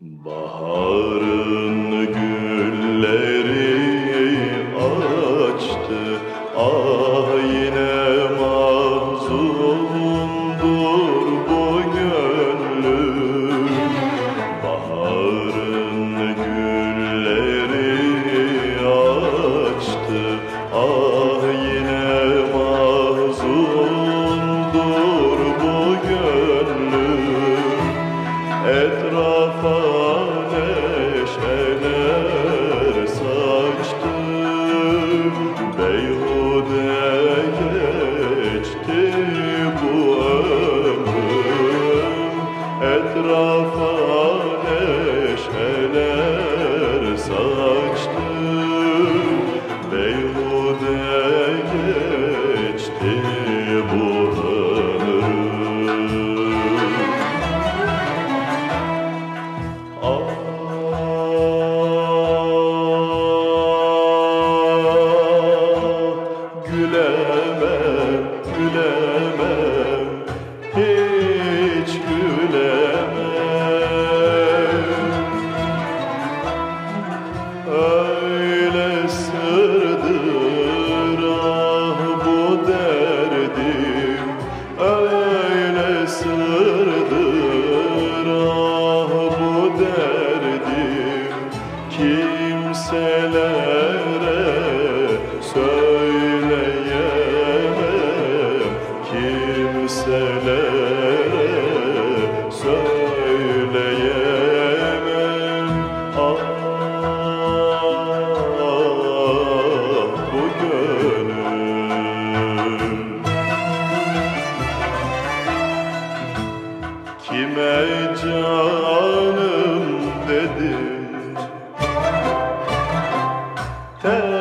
Baharın gülleri açtı Ah yine bu gönlüm. Baharın gülleri açtı Ah Lord. kime canım dedim. Ter